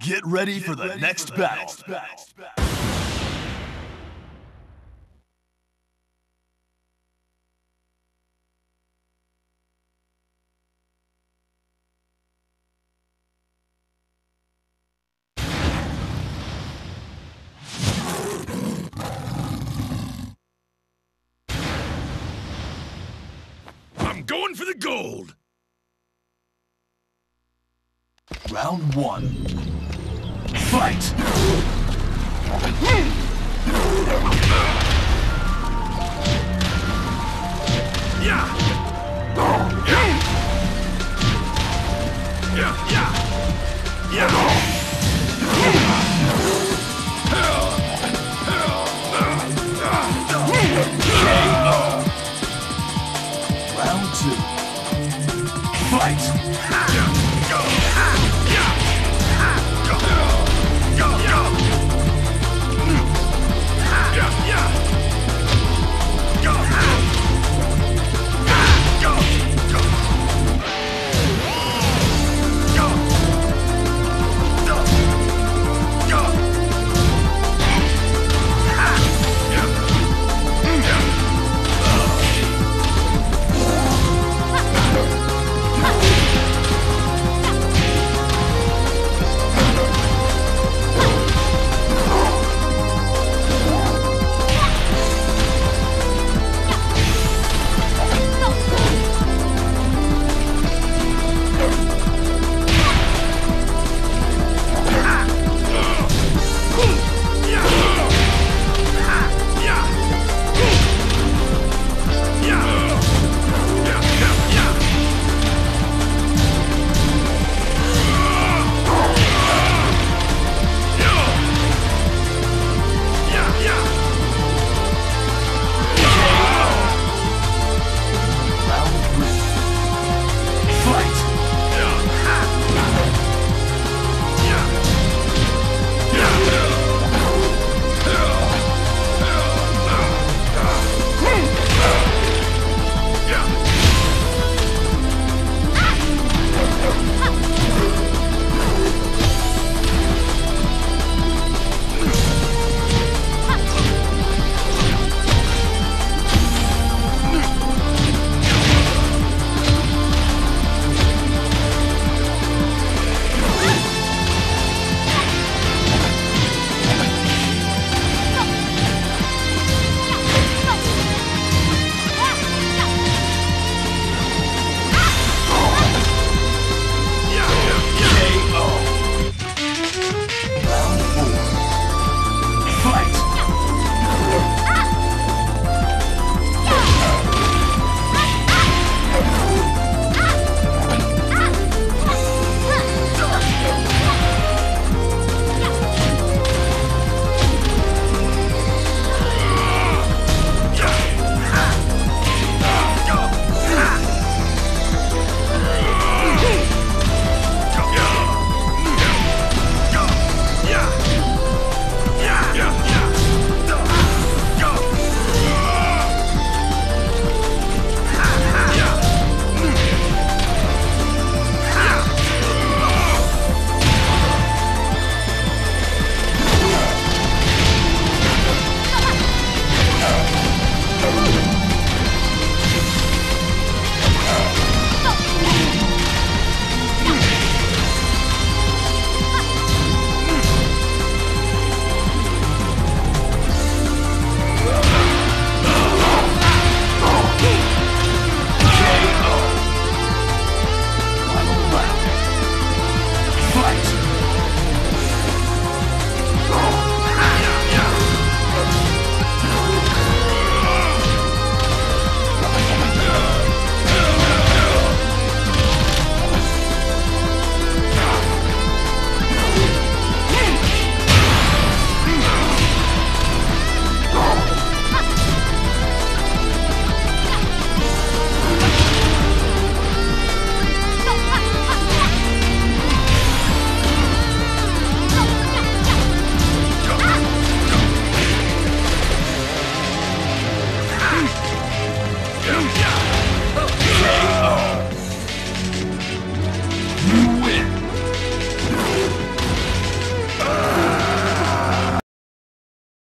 Get ready for the next battle. I'm going for the gold. Round one. Fight! Yeah. Yeah. Yeah. Yeah. Round two. Fight!